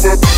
is it?